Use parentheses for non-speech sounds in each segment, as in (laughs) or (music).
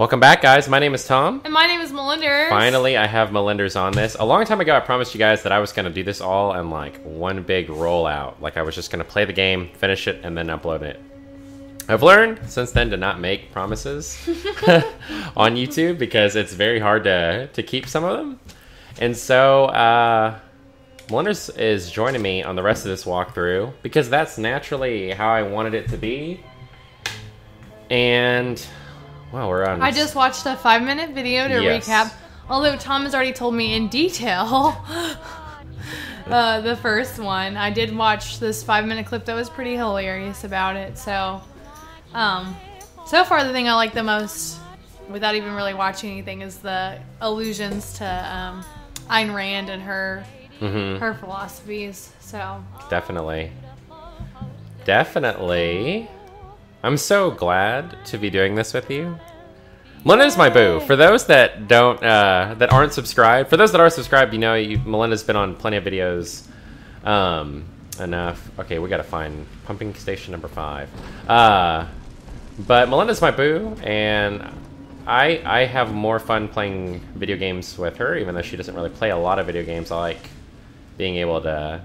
Welcome back, guys. My name is Thom. And my name is Melinda. Finally, I have Melinders on this. A long time ago, I promised you guys that I was going to do this all in like one big rollout. Like I was just going to play the game, finish it, and then upload it. I've learned since then to not make promises (laughs) on YouTube because it's very hard to, to keep some of them. And so, uh, Melinders is joining me on the rest of this walkthrough because that's naturally how I wanted it to be. And well, we're on. I just watched a five minute video to Yes. recap, although Thom has already told me in detail (laughs) uh, the first one. I did watch this five minute clip that was pretty hilarious about it. So, um, so far, the thing I like the most, without even really watching anything, is the allusions to um, Ayn Rand and her Mhm. her philosophies. So, Definitely. Definitely. I'm so glad to be doing this with you. Melinda's my boo. For those that don't, uh, that aren't subscribed, for those that are subscribed, you know, you, Melinda's been on plenty of videos. Um, enough. Okay, we gotta find pumping station number five. Uh, but Melinda's my boo, and I I have more fun playing video games with her, even though she doesn't really play a lot of video games. I like being able to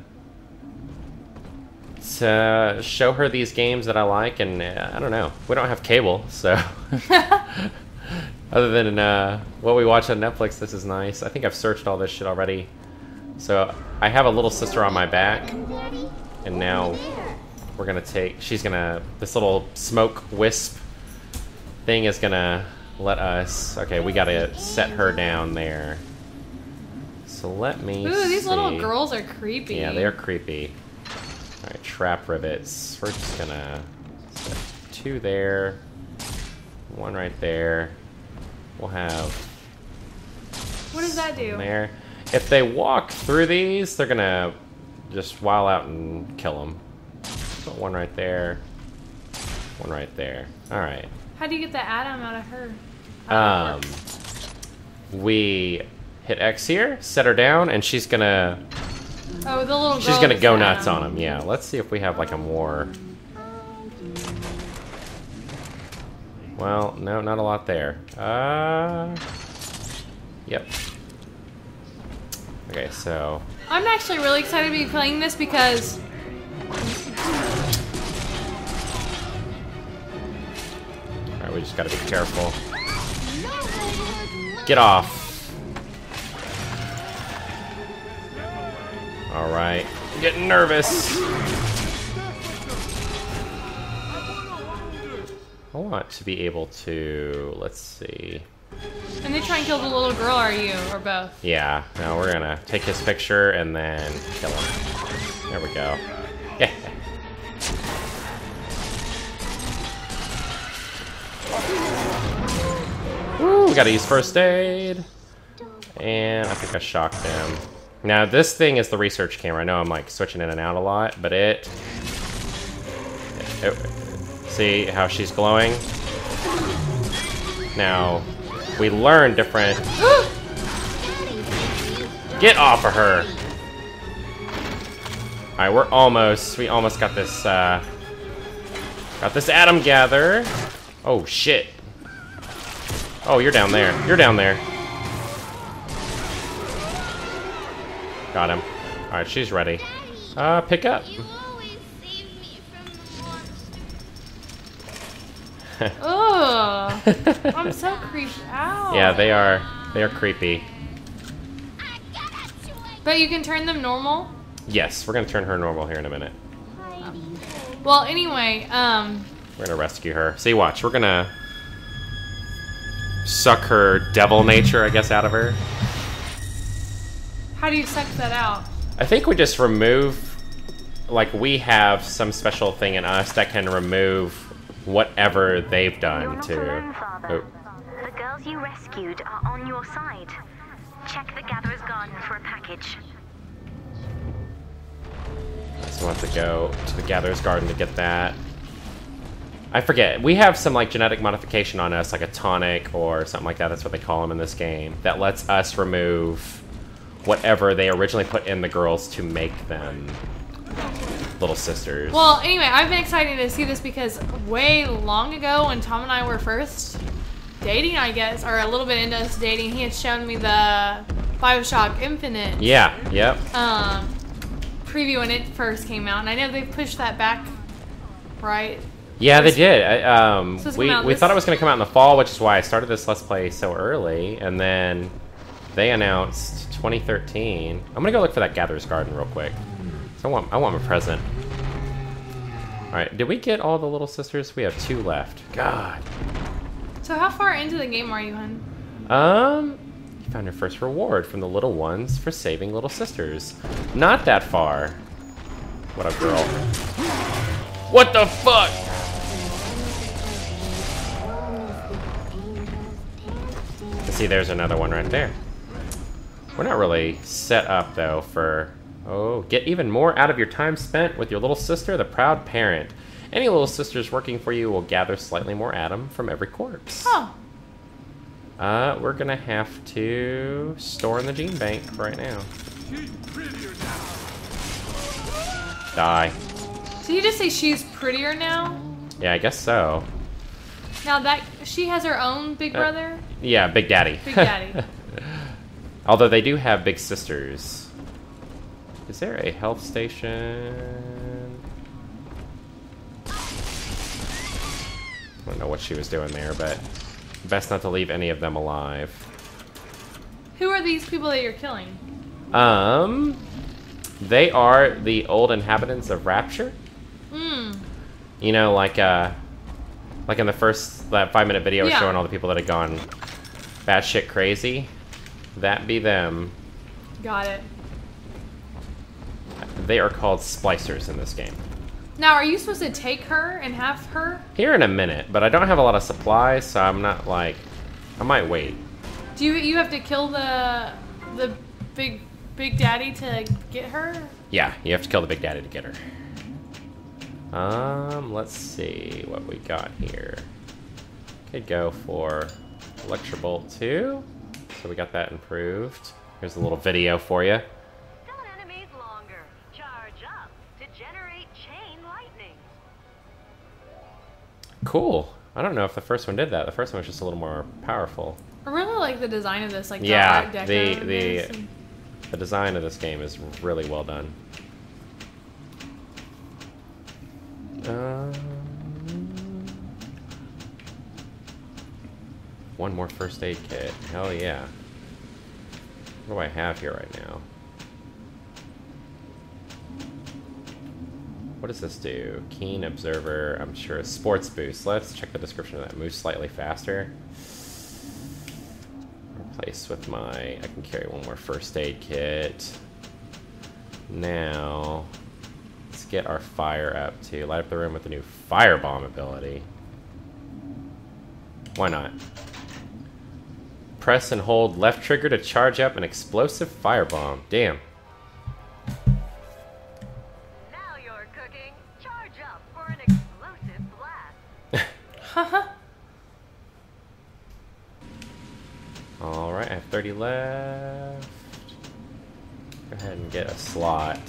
to show her these games that I like, and uh, I don't know. We don't have cable, so (laughs) (laughs) other than uh, what we watch on Netflix, this is nice. I think I've searched all this shit already. So I have a little sister on my back, and now we're gonna take. She's gonna. This little smoke wisp thing is gonna let us. Okay, we gotta set her down there. So let me. ooh, these little girls are creepy. Yeah, they are creepy. Alright, trap rivets. We're just gonna set two there, one right there. We'll have What does that do? there. If they walk through these, they're gonna just while out and kill them. Put one right there, one right there. Alright. How do you get the Adam out of her? Um, we hit X here, set her down, and she's gonna Oh, the little. She's gonna go nuts on him. Yeah, let's see if we have like a more. Well, no, not a lot there. Uh. Yep. Okay, so I'm actually really excited to be playing this because all right, we just gotta be careful. Get off. All right, I'm getting nervous. I want to be able to. Let's see. and they try and kill the little girl, are you or both? Yeah, now we're gonna take his picture and then kill him. There we go. Yeah. Woo, we gotta use first aid. And I think I shocked him. Now this thing is the research camera. I know I'm like switching in and out a lot, but it... it- see how she's glowing? Now, we learn different Get off of her! Alright, we're almost, we almost got this, uh, got this Adam gather. Oh, shit. Oh, you're down there. You're down there. Got him. Alright, she's ready. Uh, pick up. You always save me from war. (laughs) Ugh. I'm so (laughs) creeped out. Yeah, they are, they are creepy. I gotta swing. But you can turn them normal. Yes, we're gonna turn her normal here in a minute. Well, anyway, um, We're gonna rescue her. See, watch. We're gonna suck her devil nature, I guess, out of her. How do you suck that out? I think we just remove, like, we have some special thing in us that can remove whatever they've done not to. alone, Father. Oh, The girls you rescued are on your side. Check the Gatherer's Garden for a package. so we'll have to go to the Gatherer's Garden to get that. I forget. We have some like genetic modification on us, like a tonic or something like that. That's what they call them in this game. That lets us remove whatever they originally put in the girls to make them little sisters. Well, anyway, I've been excited to see this because way long ago when Thom and I were first dating, I guess, or a little bit into us dating, he had shown me the Bioshock Infinite Yeah. Yep. um, preview when it first came out, and I know they've pushed that back, right? Yeah, they did. I, um, we we thought it was going to come out in the fall, which is why I started this Let's Play so early, and then they announced 2013. I'm gonna go look for that Gatherer's Garden real quick. So I want I want my present. All right, did we get all the little sisters? We have two left. God. So how far into the game are you, hun? Um, you found your first reward from the little ones for saving little sisters. Not that far. What up, girl? What the fuck? See, there's another one right there. We're not really set up though for. Oh, get even more out of your time spent with your little sister, the proud parent. Any little sisters working for you will gather slightly more Adam from every corpse. Oh, Uh, we're gonna have to store in the gene bank right now. She's prettier now. Die. did you just say she's prettier now? Yeah, I guess so. Now that she has her own big Uh, brother. Yeah, Big Daddy. Big Daddy. (laughs) Although they do have big sisters. Is there a health station? I don't know what she was doing there, but best not to leave any of them alive. Who are these people that you're killing? Um, they are the old inhabitants of Rapture. Hmm. You know, like uh, like in the first that five minute video Yeah. showing all the people that had gone batshit crazy. That be them. Got it. They are called splicers in this game. Now, are you supposed to take her and have her? Here in a minute, but I don't have a lot of supplies, so I'm not like. I might wait. Do you you have to kill the the big big daddy to get her? Yeah, you have to kill the big daddy to get her. Um, let's see what we got here. Could go for Electro Bolt 2. So we got that improved. Here's a little video for you. Stun enemies longer. Charge up to generate chain lightning. Cool. I don't know if the first one did that. The first one was just a little more powerful. I really like the design of this, like Yeah, the the- the- and- The design of this game is really well done. Um, one more first aid kit. Hell yeah. What do I have here right now? What does this do? Keen Observer, I'm sure. Sports Boost. Let's check the description of that. Move slightly faster. Replace with my. I can carry one more first aid kit. Now, let's get our fire up to light up the room with the new firebomb ability. Why not? Press and hold left trigger to charge up an explosive firebomb. Damn. Now you're cooking. Charge up for an explosive blast. (laughs) Alright, I have 30 left. Go ahead and get a slot.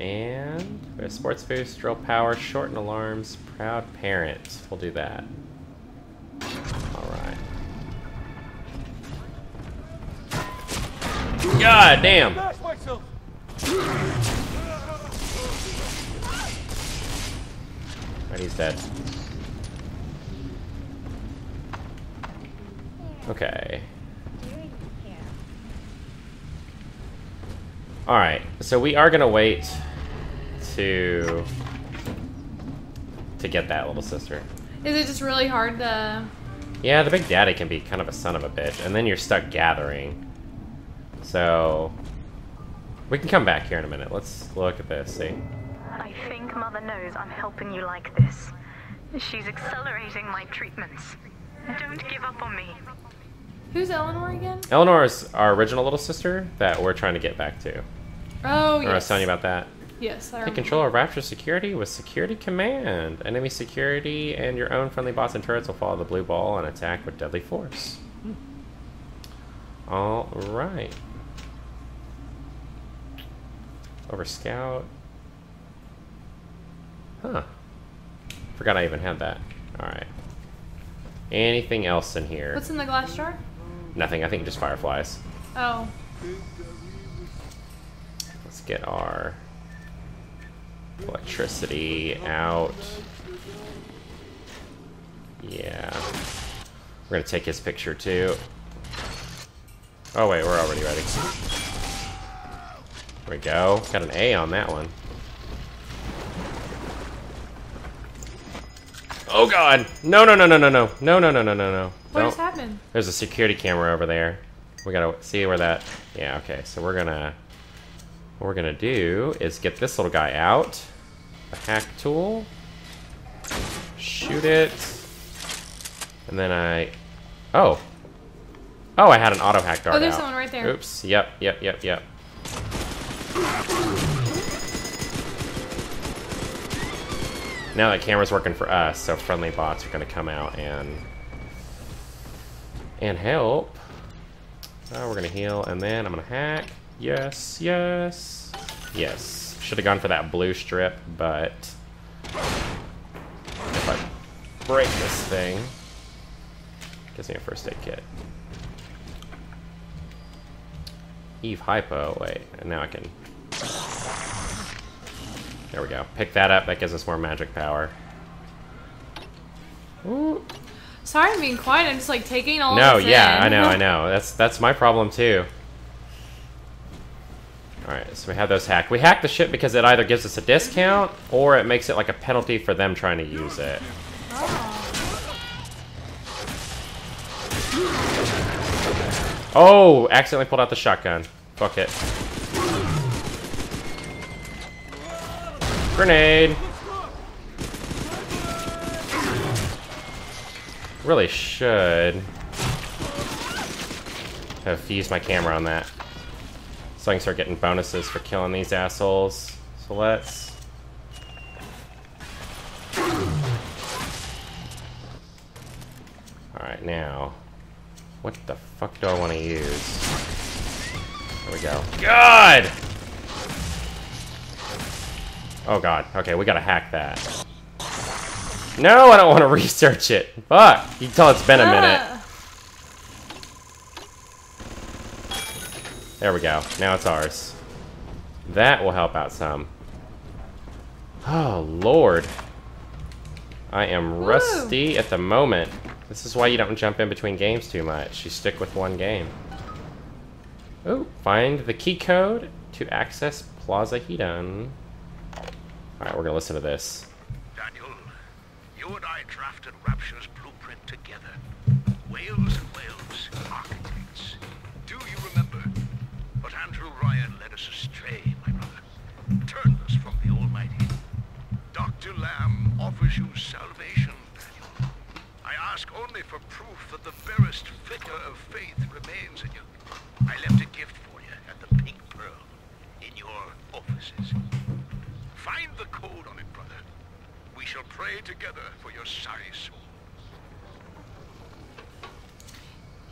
And we have sports boost, drill power, shorten alarms, proud parent. We'll do that. God damn! Right, he's dead. Okay. Alright, so we are gonna wait to to get that little sister. Is it just really hard to? Yeah, the big daddy can be kind of a son of a bitch, and then you're stuck gathering. So we can come back here in a minute. Let's look at this, see. I think Mother knows I'm helping you like this. She's accelerating my treatments. Don't give up on me. Who's Eleanor again? Eleanor is our original little sister that we're trying to get back to. Oh Or yes. I was telling you about that. Yes, I Take control of Rapture security with Security Command. Enemy security and your own friendly bots and turrets will follow the blue ball and attack with deadly force. Hmm. All right. Over scout. Huh. Forgot I even had that. All right. Anything else in here? What's in the glass jar? Nothing. I think just fireflies. Oh. Let's get our electricity out. Yeah. We're gonna take his picture too. Oh wait, we're already ready. There we go. Got an A on that one. Oh god! No, no, no, no, no, no. No, no, no, no, no, no. What just happened? There's a security camera over there. We gotta see where that. Yeah, okay. So we're gonna. What we're gonna do is get this little guy out. A hack tool. Shoot it. And then I. Oh. Oh, I had an auto hack dart Oh, there's out. someone right there. Oops. Yep. Yep. Yep. Yep. Now that camera's working for us, so friendly bots are gonna come out and and help. Oh, we're gonna heal, and then I'm gonna hack. Yes, yes, yes. Should have gone for that blue strip, but if I break this thing, gives me a first aid kit. Eve hypo. Wait, and now I can. There we go. Pick that up. That gives us more magic power. Ooh. Sorry I'm being quiet. I'm just like taking all No, yeah, in. I know, I know. (laughs) That's that's my problem too. Alright, so we have those hacked. We hack the shit because it either gives us a discount or it makes it like a penalty for them trying to use it. Oh, oh accidentally pulled out the shotgun. Fuck it. Grenade. Really should have used my camera on that. So I can start getting bonuses for killing these assholes. So let's... Alright, now... What the fuck do I want to use? There we go. God! Oh god. Okay, we gotta hack that. No, I don't want to (laughs) research it. Fuck. You can tell it's been a minute. Ah. There we go. Now it's ours. That will help out some. Oh, Lord. I am rusty at the moment. This is why you don't jump in between games too much. You stick with one game. Oh, find the key code to access Plaza Hedon. Alright, we're gonna listen to this. Daniel, you and I drafted Rapture's blueprint together. Wales and Wales, architects. Do you remember? But Andrew Ryan led us astray, my brother. Turned us from the Almighty. Dr. Lamb offers you salvation, Daniel. I ask only for proof that the barest flicker of faith remains in you. I left a gift for you at the Pink Pearl in your offices. Find the code on it, brother. We shall pray together for your sorry soul.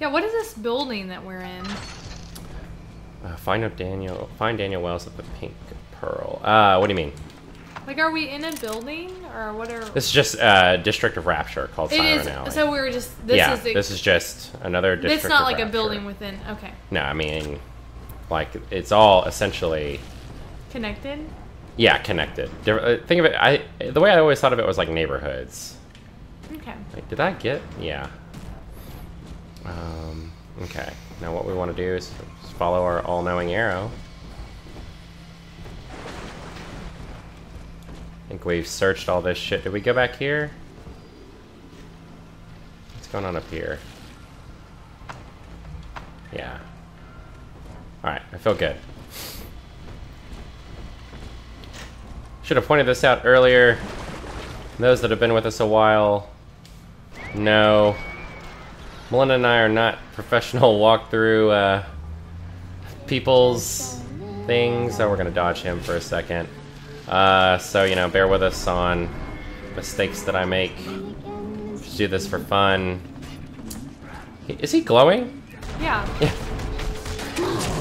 Yeah, what is this building that we're in? Uh, find out Daniel. Find Daniel Wales at the Pink Pearl. Uh, what do you mean? Like, are we in a building or what are? This is just uh, District of Rapture called It Siren is. Alley. So we were just. This yeah, is. The, this is just another district. It's not of like a building within. Okay, No, I mean, like it's all essentially, connected. Yeah, connected. Uh, Think of it. I the way I always thought of it was like neighborhoods. Okay. Like, did I get? Yeah. Um. Okay. Now what we want to do is follow our all-knowing arrow. I think we've searched all this shit. Did we go back here? What's going on up here? Yeah. Alright, I feel good. Should have pointed this out earlier. Those that have been with us a while know. Melinda and I are not (laughs) professional walkthrough uh, people's things, so we're gonna dodge him for a second. Uh, so you know, bear with us on mistakes that I make. Just do this for fun. Is he glowing? Yeah. Yeah. (laughs)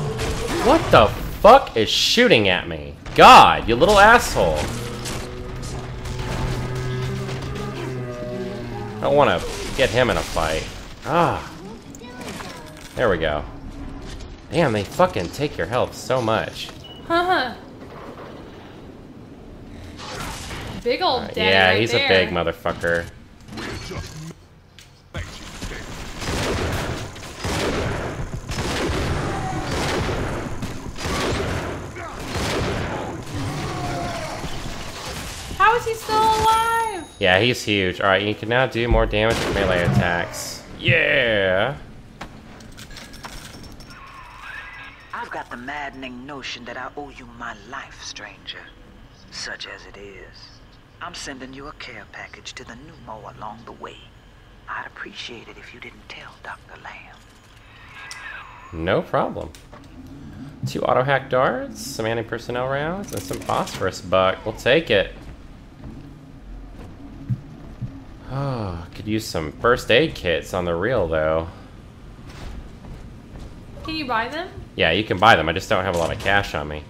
What the fuck is shooting at me? God, you little asshole. I don't want to get him in a fight. Ah. There we go. Damn, they fucking take your health so much. Haha. (laughs) Big old daddy yeah, right he's there. a big motherfucker. How is he still alive? Yeah, he's huge. Alright, you can now do more damage with melee attacks. Yeah! I've got the maddening notion that I owe you my life, stranger. Such as it is. I'm sending you a care package to the pneumo along the way. I'd appreciate it if you didn't tell Dr. Lamb. No problem. Two auto hack darts, some anti personnel rounds, and some phosphorus buck. We'll take it. Oh, could use some first aid kits on the real though. Can you buy them? Yeah, you can buy them. I just don't have a lot of cash on me.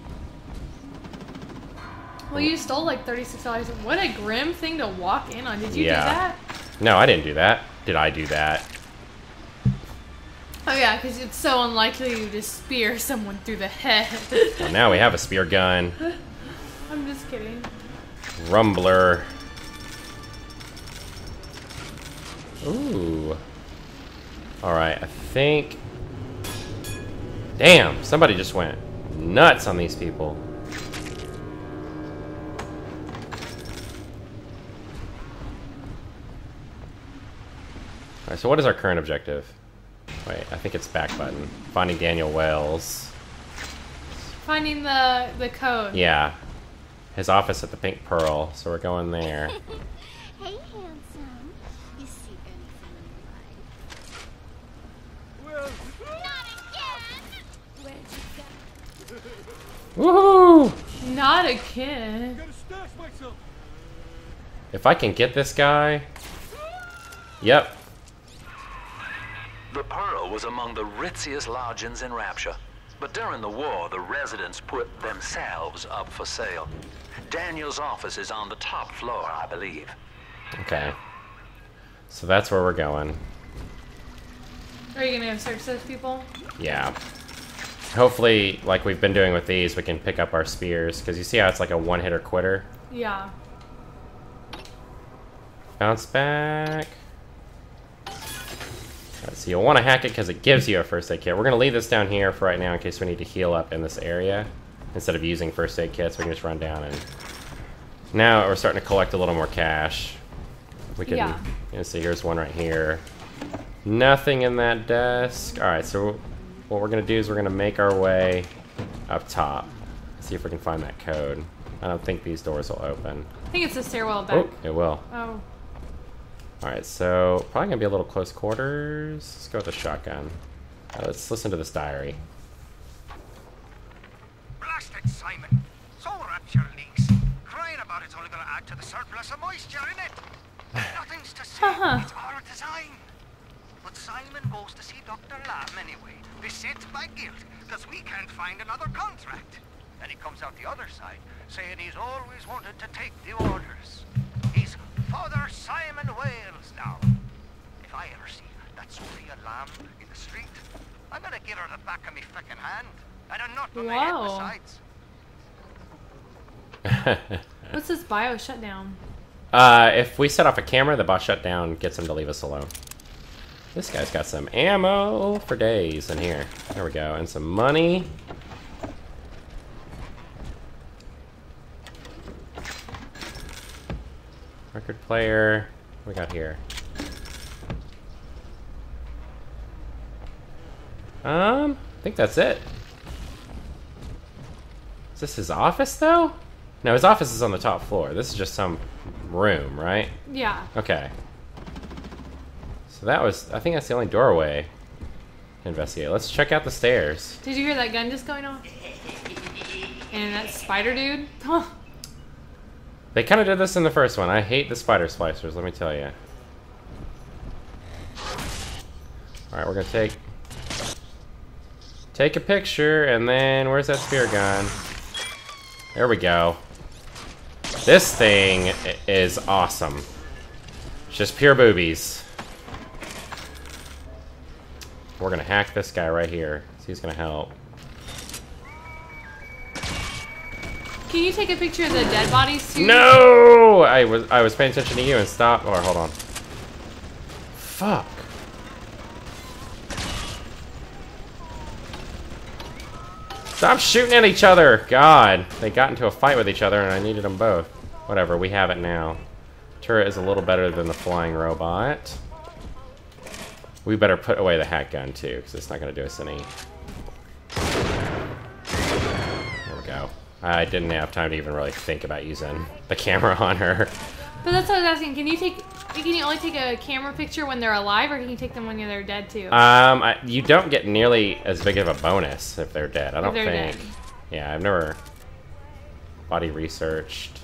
Well, you stole like $36. What a grim thing to walk in on. Did you Yeah. do that? No, I didn't do that. Did I do that? Oh yeah, because it's so unlikely you just spear (laughs) someone through the head. Well, now we have a spear gun. (laughs) I'm just kidding. Rumbler. Ooh. Alright, I think... Damn, somebody just went nuts on these people. Alright, so what is our current objective? Wait, I think it's back button. Finding Daniel Wales. Finding the the code. Yeah. His office at the Pink Pearl, so we're going there. (laughs) Hey, handsome. You see anything you like? Not again! Where'd you go? Woohoo! Not a kid. If I can get this guy. Yep. The Pearl was among the ritziest lodgings in Rapture. But during the war, the residents put themselves up for sale. Daniel's office is on the top floor, I believe. Okay. So that's where we're going. Are you gonna go search those people? Yeah. Hopefully, like we've been doing with these, we can pick up our spears. Because you see how it's like a one hitter quitter? Yeah. Bounce back. Alright, so you'll want to hack it because it gives you a first aid kit. We're going to leave this down here for right now in case we need to heal up in this area. Instead of using first aid kits, we can just run down and... Now we're starting to collect a little more cash. We can... Yeah. You know, see, here's one right here. Nothing in that desk. Alright, so what we're going to do is we're going to make our way up top. See if we can find that code. I don't think these doors will open. I think it's the stairwell back. Oh, it will. Oh. Alright, so probably gonna be a little close quarters. Let's go with the shotgun. Uh, let's listen to this diary. Blasted Simon. So rapture leaks. Crying about it's only gonna add to the surplus of moisture in it. (sighs) Nothing's to say. Uh-huh. It's our design. But Simon goes to see Dr. Lamb anyway, beset by guilt, because we can't find another contract. Then he comes out the other side, saying he's always wanted to take the orders. He's Father Simon Wales now. If I ever see that Sofia Lamb in the street, I'm gonna give her the back of me frickin' hand. And a nut on the head Whoa. besides. (laughs) What's this bio shutdown? uh, if we set off a camera, the bot shutdown gets him to leave us alone. This guy's got some ammo for days in here. There we go. And some money. Record player. What we got here? Um, I think that's it. Is this his office, though? No, his office is on the top floor. This is just some room, right? Yeah. Okay. So that was, I think that's the only doorway to investigate. Let's check out the stairs. Did you hear that gun just going off? And that spider dude? Huh. They kind of did this in the first one. I hate the spider splicers, let me tell you. Alright, we're gonna take... Take a picture, and then... Where's that spear gun? There we go. This thing is awesome. It's just pure boobies. We're gonna hack this guy right here. So he's gonna help. Can you take a picture of the dead bodies too? No! I was I was paying attention to you and stop. Or hold on. Fuck. Stop shooting at each other! God, they got into a fight with each other and I needed them both. Whatever, we have it now. Turret is a little better than the flying robot. We better put away the hat gun too, because it's not going to do us any. There we go. I didn't have time to even really think about using the camera (laughs) on her. But that's what I was asking. Can you take? Can you only take a camera picture when they're alive, or can you take them when they're dead too? Um, I, you don't get nearly as big of a bonus if they're dead. I don't think. dead. Yeah, I've never body researched.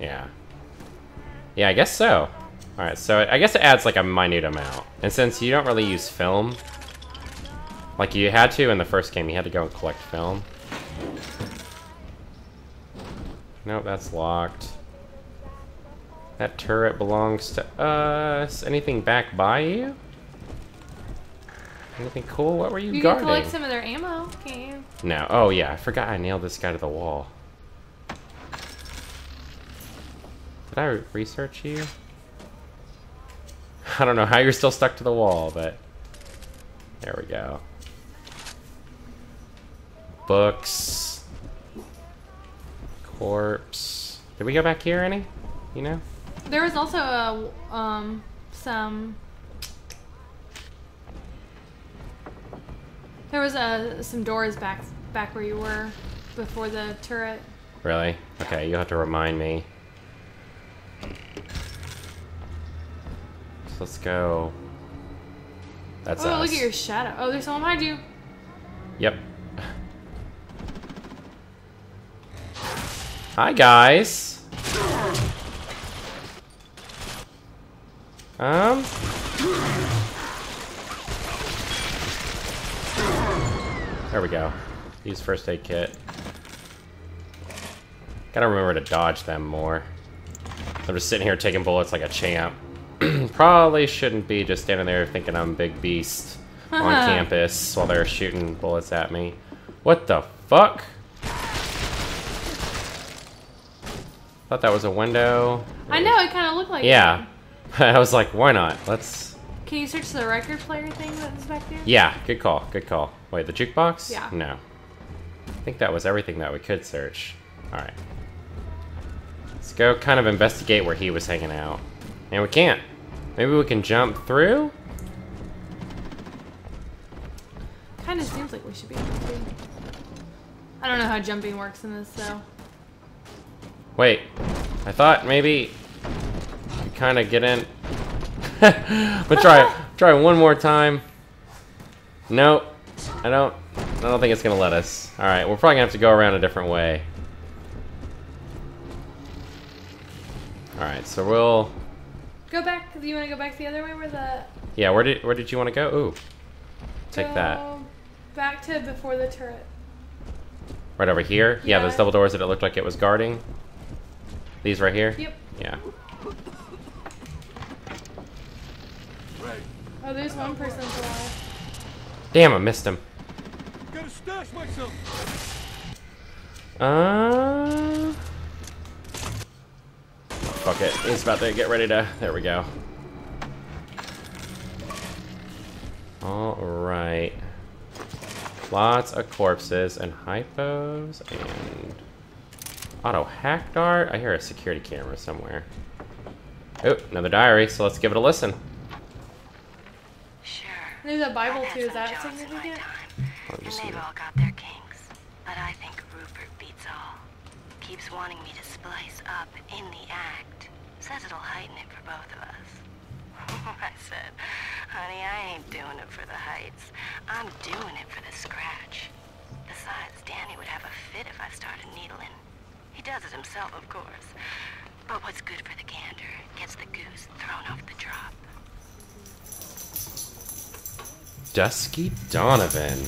Yeah. Yeah, I guess so. Alright, so I guess it adds like a minute amount. And since you don't really use film, like you had to in the first game, you had to go and collect film. Nope, that's locked. That turret belongs to us. Anything back by you? Anything cool? What were you, you can guarding? collect some of their ammo, can't you? No. Oh, yeah. I forgot I nailed this guy to the wall. Did I research you? (laughs) I don't know how you're still stuck to the wall, but... There we go. Books. Corpse. Did we go back here any? You know? There was also a um some. There was a some doors back back where you were before the turret. Really? Okay, you'll have to remind me. Let's go. That's oh, us. look at your shadow. Oh, there's someone behind you. Yep. Hi, guys. Um. There we go. Use first aid kit. Gotta remember to dodge them more. I'm just sitting here taking bullets like a champ. (clears throat) Probably shouldn't be just standing there thinking I'm a big beast (laughs) on campus while they're shooting bullets at me. What the fuck? Thought that was a window. I know it kind of looked like. Yeah. (laughs) I was like, why not? Let's. Can you search the record player thing that's back there? Yeah, good call. Good call. Wait, the jukebox? Yeah. No. I think that was everything that we could search. Alright. Let's go kind of investigate where he was hanging out. And we can't. Maybe we can jump through? Kind of seems like we should be able to. I don't know how jumping works in this though. Wait. I thought maybe you kind of get in. (laughs) but try it. (laughs) try one more time. Nope. I don't I don't think it's gonna let us. Alright, we're probably gonna have to go around a different way. Alright, so we'll Go back. Do you want to go back the other way where the? Yeah, where did where did you want to go? Ooh. Take that. go Back to before the turret. Right over here? Yeah, Yeah. those double doors that it looked like it was guarding. These right here? Yep. Yeah. Oh, there's one person alive. Damn, I missed him. Gotta stash myself. Uh. Fuck it. He's about to get ready to. There we go. Alright. Lots of corpses and hypos and. Auto hack dart. I hear a security camera somewhere. Oh, another diary, so let's give it a listen. Sure. There's a Bible I've too. Is that jobs in my significant? time, I'll and they've all got their kinks. But I think Rupert beats all. Keeps wanting me to splice up in the act. Says it'll heighten it for both of us. (laughs) I said, honey, I ain't doing it for the heights. I'm doing it for the scratch. Besides, Danny would have a fit if I started needling. He does it himself, of course. But what's good for the gander gets the goose thrown off the drop. Dusky Donovan.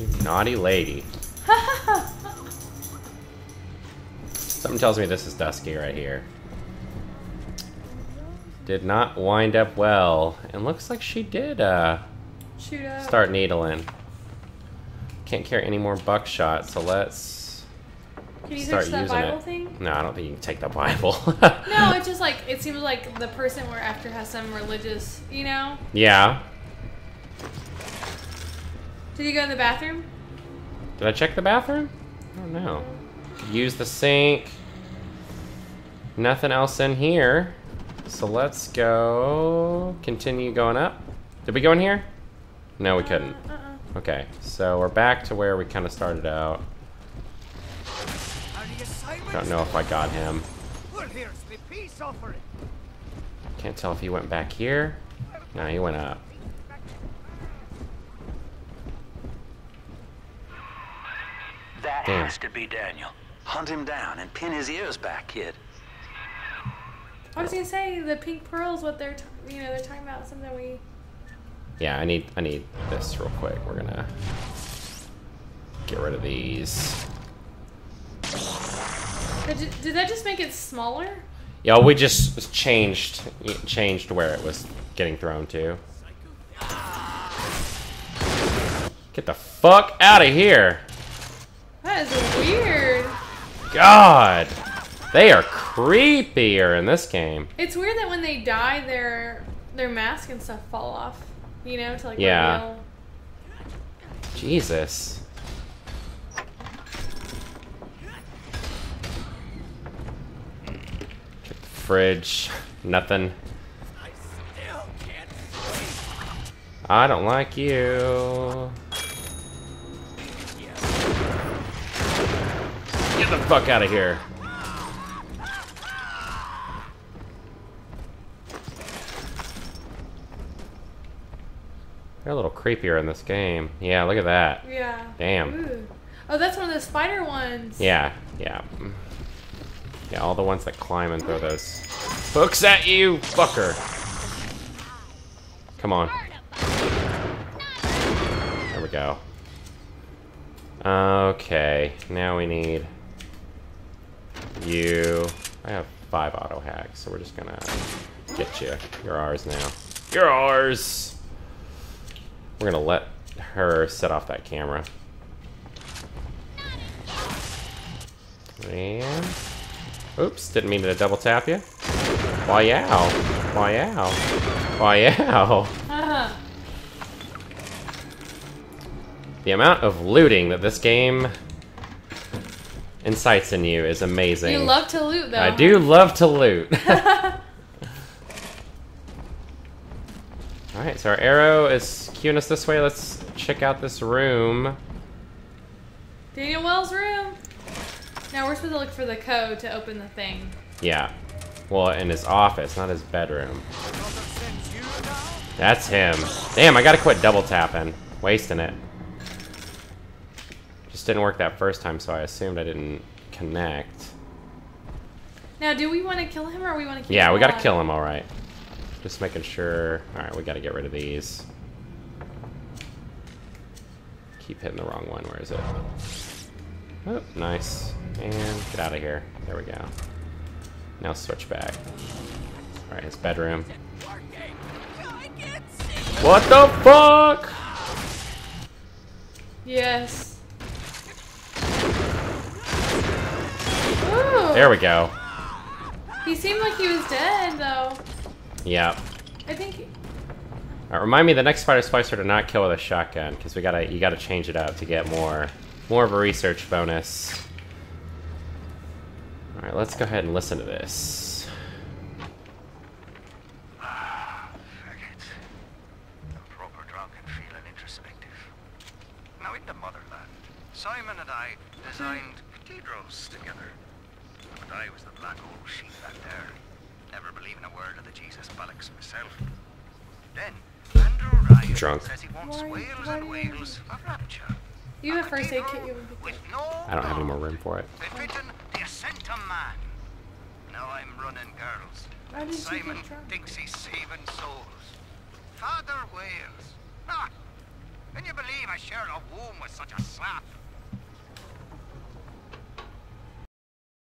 You naughty lady. (laughs) Something tells me this is Dusky right here. did not wind up well. And looks like she did uh, Shoot up. start needling. Can't carry any more buckshot, so let's Can you start using Bible it. thing? No, I don't think you can take the Bible. (laughs) No, it's just like it seems like the person we're after has some religious, you know. yeah. Did you go in the bathroom? Did I check the bathroom? I don't know. Use the sink. Nothing else in here. So let's go. Continue going up. Did we go in here? No, we couldn't. Uh-uh. Okay, so we're back to where we kind of started out. Are the assignments? Don't know if I got him. Well, here's the peace offering. Can't tell if he went back here. No, he went up. That Damn. has to be Daniel. Hunt him down and pin his ears back, kid. I was gonna say the pink pearls. What they're, t- you know, they're talking about something we. Yeah, I need I need this real quick. We're gonna get rid of these. Did, did that just make it smaller? Yeah, we just changed changed where it was getting thrown to. Get the fuck out of here! That is weird. God, they are creepier in this game. It's weird that when they die, their their mask and stuff fall off. You know, to like Yeah. reveal. Jesus. Fridge. Nothing. I don't like you. Get the fuck out of here. They're a little creepier in this game. Yeah, look at that. Yeah. Damn. Ooh. Oh, that's one of the spider ones. Yeah, yeah. Yeah, all the ones that climb and throw those hooks at you, fucker. Come on. There we go. Okay, now we need you. I have five auto hacks, so we're just gonna get you. You're ours now. You're ours. We're gonna let her set off that camera. And oops, didn't mean to double tap you. Why yow? Why yow? Why yow? (laughs) The amount of looting that this game incites in you is amazing. You love to loot, though. I do love to loot. (laughs) Alright, so our arrow is cueing us this way. Let's check out this room. Daniel Wales' room. Now we're supposed to look for the code to open the thing. Yeah. Well, in his office, not his bedroom. That's him. Damn, I gotta quit double tapping. Wasting it. Just didn't work that first time, so I assumed I didn't connect. Now, do we want to kill him or we want to keep Yeah, him we gotta kill him, alright. Just making sure. Alright, we gotta get rid of these. Keep hitting the wrong one. Where is it? Oh, nice. And get out of here. There we go. Now switch back. Alright, his bedroom. What the fuck? Yes. There we go. He seemed like he was dead, though. Yep. I think. Alright, remind me the next spider splicer to not kill with a shotgun, because we gotta you gotta change it up to get more more of a research bonus. Alright, let's go ahead and listen to this. Faggot. I'm proper drunk and feeling introspective. Now in the motherland, Simon and I designed cathedrals together. But I was the black old sheep back there. Never believing a word of the Jesus bollocks myself. Then Andrew Ryan Drunk. says he wants Why- Wales why and you- Wales for rapture. You have A first aid kit. You have a big with kit. no I don't have any more room for it. Befitting the ascent of man. Now I'm running girls. Why did you get Simon thinks he's saving souls. Father Wales. Ah! Can you believe I shared a womb with such a slap?